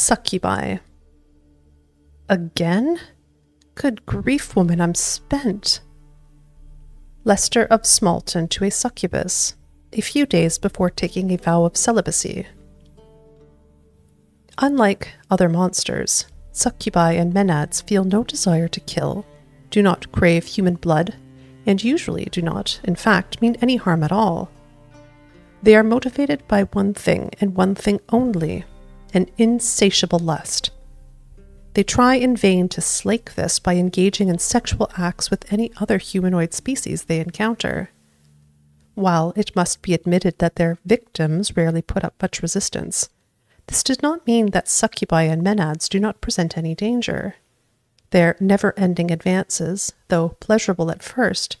Succubi. Again? Good grief, woman, I'm spent. Lester of Smalton to a succubus, a few days before taking a vow of celibacy. Unlike other monsters, succubi and menads feel no desire to kill, do not crave human blood, and usually do not, in fact, mean any harm at all. They are motivated by one thing and one thing only an insatiable lust. They try in vain to slake this by engaging in sexual acts with any other humanoid species they encounter. While it must be admitted that their victims rarely put up much resistance, this does not mean that succubi and menads do not present any danger. Their never ending advances, though pleasurable at first,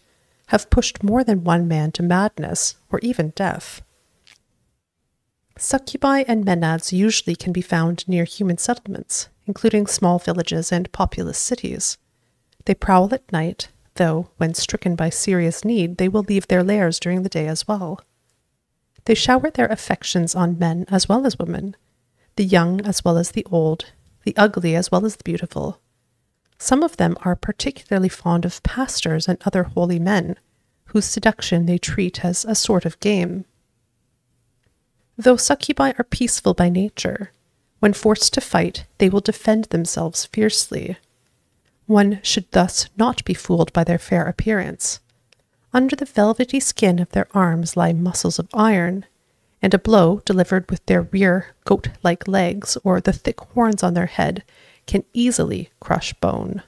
have pushed more than one man to madness or even death. Succubi and menads usually can be found near human settlements, including small villages and populous cities. They prowl at night, though, when stricken by serious need, they will leave their lairs during the day as well. They shower their affections on men as well as women, the young as well as the old, the ugly as well as the beautiful. Some of them are particularly fond of pastors and other holy men, whose seduction they treat as a sort of game. Though succubi are peaceful by nature, when forced to fight, they will defend themselves fiercely. One should thus not be fooled by their fair appearance. Under the velvety skin of their arms lie muscles of iron, and a blow delivered with their rear goat like legs or the thick horns on their head can easily crush bone.